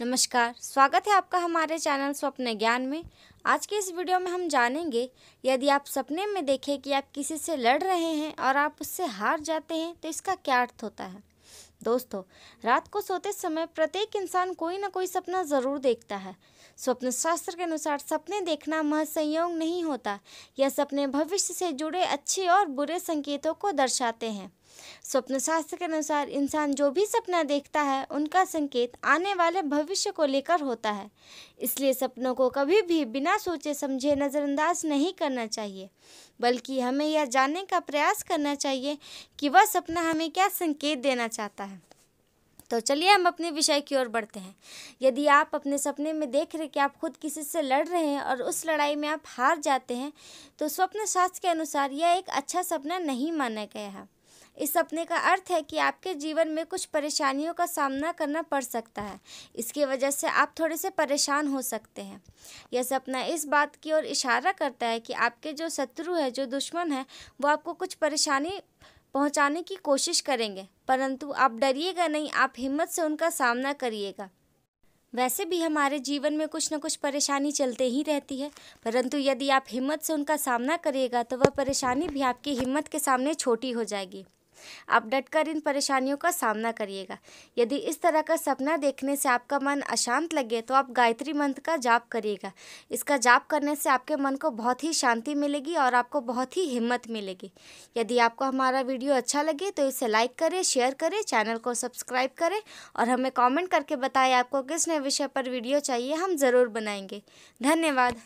नमस्कार, स्वागत है आपका हमारे चैनल स्वप्न ज्ञान में। आज के इस वीडियो में हम जानेंगे, यदि आप सपने में देखें कि आप किसी से लड़ रहे हैं और आप उससे हार जाते हैं तो इसका क्या अर्थ होता है? दोस्तों, रात को सोते समय प्रत्येक इंसान कोई ना कोई सपना ज़रूर देखता है। स्वप्न शास्त्र के अनुसार सपने देखना महज संयोग नहीं होता, यह सपने भविष्य से जुड़े अच्छे और बुरे संकेतों को दर्शाते हैं। स्वप्न शास्त्र के अनुसार इंसान जो भी सपना देखता है, उनका संकेत आने वाले भविष्य को लेकर होता है। इसलिए सपनों को कभी भी बिना सोचे समझे नज़रअंदाज नहीं करना चाहिए, बल्कि हमें यह जानने का प्रयास करना चाहिए कि वह सपना हमें क्या संकेत देना चाहता है। तो चलिए हम अपने विषय की ओर बढ़ते हैं। यदि आप अपने सपने में देख रहे कि आप खुद किसी से लड़ रहे हैं और उस लड़ाई में आप हार जाते हैं तो स्वप्न शास्त्र के अनुसार यह एक अच्छा सपना नहीं माना गया है। इस सपने का अर्थ है कि आपके जीवन में कुछ परेशानियों का सामना करना पड़ सकता है। इसकी वजह से आप थोड़े से परेशान हो सकते हैं। यह सपना इस बात की ओर इशारा करता है कि आपके जो शत्रु है, जो दुश्मन है, वो आपको कुछ परेशानी पहुँचाने की कोशिश करेंगे। परंतु आप डरिएगा नहीं, आप हिम्मत से उनका सामना करिएगा। वैसे भी हमारे जीवन में कुछ ना कुछ परेशानी चलते ही रहती है। परंतु यदि आप हिम्मत से उनका सामना करिएगा तो वह परेशानी भी आपकी हिम्मत के सामने छोटी हो जाएगी। आप डटकर इन परेशानियों का सामना करिएगा। यदि इस तरह का सपना देखने से आपका मन अशांत लगे तो आप गायत्री मंत्र का जाप करिएगा। इसका जाप करने से आपके मन को बहुत ही शांति मिलेगी और आपको बहुत ही हिम्मत मिलेगी। यदि आपको हमारा वीडियो अच्छा लगे तो इसे लाइक करें, शेयर करें, चैनल को सब्सक्राइब करें और हमें कॉमेंट करके बताएँ आपको किस नए विषय पर वीडियो चाहिए, हम ज़रूर बनाएँगे। धन्यवाद।